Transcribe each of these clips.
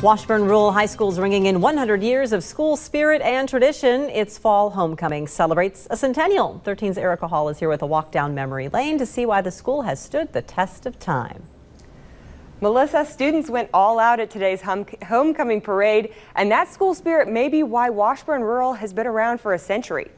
Washburn Rural High School is ringing in 100 years of school spirit and tradition. Its fall homecoming celebrates a centennial. 13's Erica Hall is here with a walk down memory lane to see why the school has stood the test of time. Melissa, students went all out at today's homecoming parade, and that school spirit may be why Washburn Rural has been around for a century.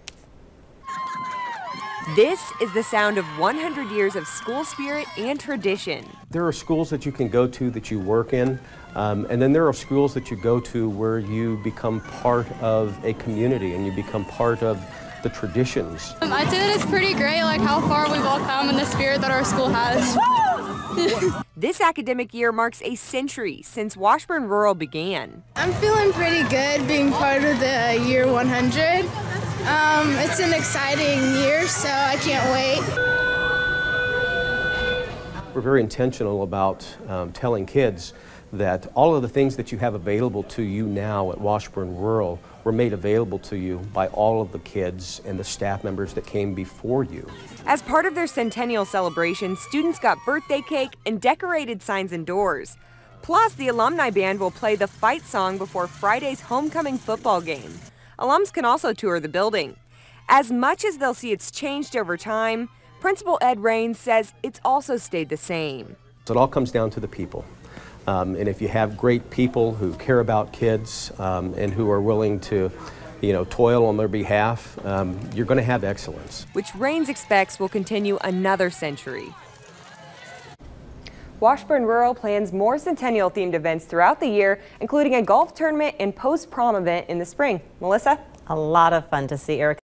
This is the sound of 100 years of school spirit and tradition. There are schools that you can go to that you work in, um, and then there are schools that you go to where you become part of a community and you become part of the traditions. Um, I'd say that it's pretty great, like how far we've all come and the spirit that our school has. this academic year marks a century since Washburn Rural began. I'm feeling pretty good being part of the year 100. Um, it's an exciting year, so I can't wait. We're very intentional about um, telling kids that all of the things that you have available to you now at Washburn Rural were made available to you by all of the kids and the staff members that came before you. As part of their centennial celebration, students got birthday cake and decorated signs indoors. Plus, the alumni band will play the fight song before Friday's homecoming football game. Alums can also tour the building. As much as they'll see it's changed over time, Principal Ed Rains says it's also stayed the same. So it all comes down to the people. Um, and if you have great people who care about kids um, and who are willing to you know, toil on their behalf, um, you're going to have excellence. Which Rains expects will continue another century. Washburn Rural plans more centennial themed events throughout the year, including a golf tournament and post prom event in the spring. Melissa? A lot of fun to see, Eric.